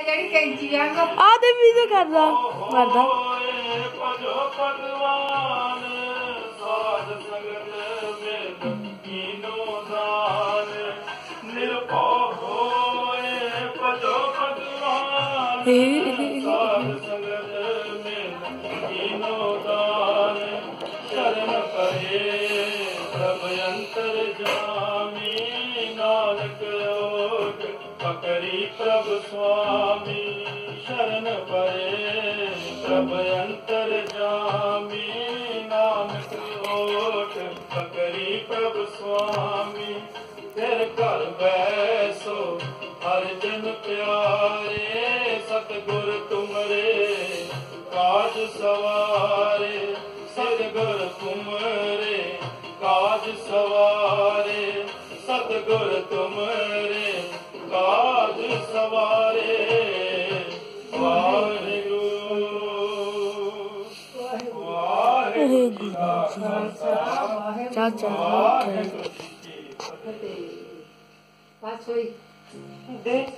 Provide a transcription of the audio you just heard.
ਜਿਹੜੀ ਕੈਂਚੀ ਵਾਂਗ ਆ ਤੇ ਵੀ ਤੇ ਕਰਦਾ ਕਰਦਾ ਹੋਏ ਭਜੋ ਭਗਵਾਨ ਸਾਧ ਸੰਗਤ ਓਟ ਪਕੜੀ ਪ੍ਰਭ ਸੁਆਮੀ, ਸ਼ਰਨ ਪਰੇ, ਪ੍ਰਭ ਅੰਤਰ ਜਾਮੀ ਨਾਨਕ ਓਟ ਪਕੜੀ ਪ੍ਰਭ ਸੁਆਮੀ। ਤੇਰੇ ਘਰ ਬੈਸੋ, ਹਰ ਜਨ ਪਿਆਰੇ, ਸਤਿਗੁਰ ਤੁਮਰੇ, ਕਾਜ ਸਵਾਰੇ, ਸਤਿਗੁਰ ਤੁਮਰੇ, ਕਾਜ ਸਵਾਰੇ, ਸਤਿਗੁਰ ਤੁਮਰੇ। 짜잔. 아, 네. 아, 저희. 네.